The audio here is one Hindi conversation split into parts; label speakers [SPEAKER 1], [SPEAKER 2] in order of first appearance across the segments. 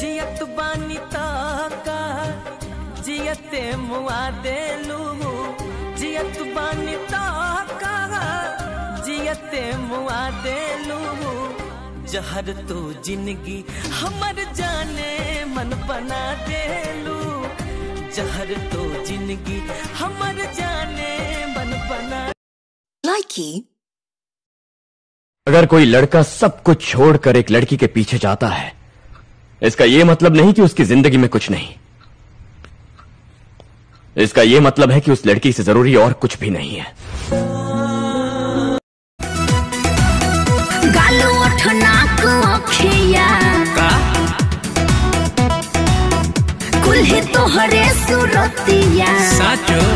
[SPEAKER 1] जियत बानी ताका जियते मुआ देलू। जियत बानी ताका जियते मुआ देलू। जहर तो ज़िंदगी हमर जाने मन बना देलू। जहर तो ज़िंदगी हमर जाने मन बना
[SPEAKER 2] Likey.
[SPEAKER 3] अगर कोई लड़का सब कुछ छोड़कर एक लड़की के पीछे जाता है इसका यह मतलब नहीं कि उसकी ज़िंदगी में कुछ नहीं। इसका यह मतलब है कि उस लड़की से ज़रूरी और कुछ भी नहीं है।
[SPEAKER 2] तोहरे सुरतिया। देखे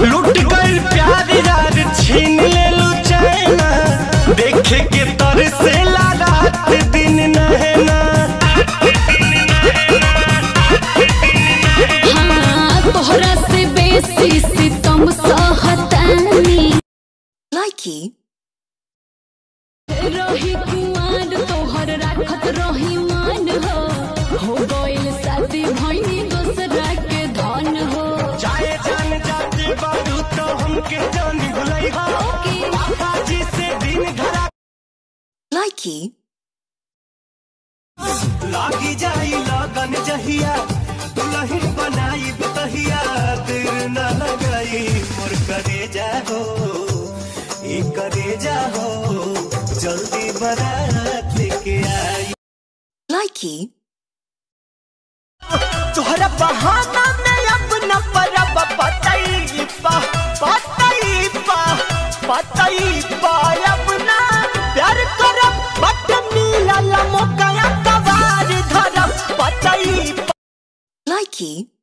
[SPEAKER 1] लुट गई प्यार यार छीन ले लू चैना देखे के तर से रात दिन नहना।
[SPEAKER 2] हाँ तोहरा से बेसी सितम सहतानी। Likey. रही कुआर तोहर राखत रही मान हो। हो गइल शादी भइनी दोसरा के धन हो।
[SPEAKER 1] चाहे जान जी
[SPEAKER 2] Likey.
[SPEAKER 1] लागी जाई लगन जहिया दुल्हन बनाई बतहिया देर न लगाई मोर करे जाहो ई करे जाहो जल्दी बारात लेके आई
[SPEAKER 2] Likey.
[SPEAKER 1] तोहरा बहात key.